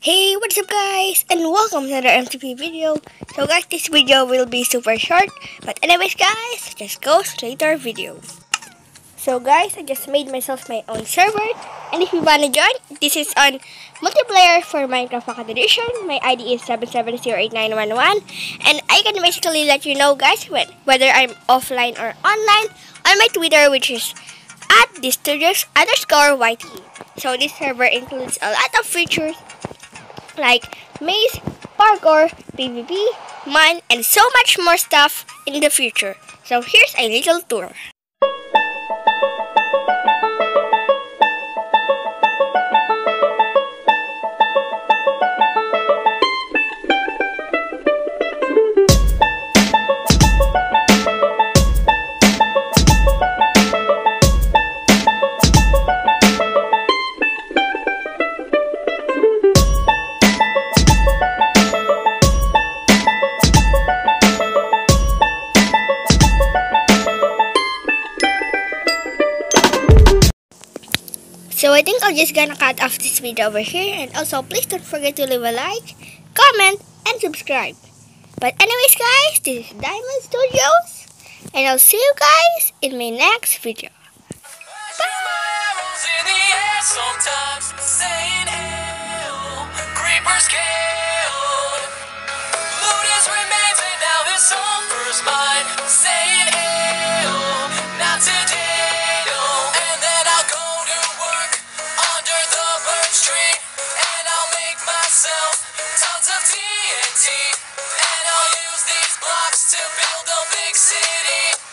Hey, what's up guys? And welcome to another MCPE video. So guys, this video will be super short. But anyways guys, just go straight to our video. So guys, I just made myself my own server. And if you wanna join, this is on multiplayer for Minecraft Pocket Edition. My ID is 7708911. And I can basically let you know guys when, whether I'm offline or online on my Twitter which is at studios underscore YT. So this server includes a lot of features like maze, parkour, PvP, mine, and so much more stuff in the future. So here's a little tour. So I think I'm just gonna cut off this video over here and also please don't forget to leave a like, comment, and subscribe. But anyways guys, this is Diamond Studios and I'll see you guys in my next video. Arrows myself tons of TNT. And I'll use these blocks to build a big city.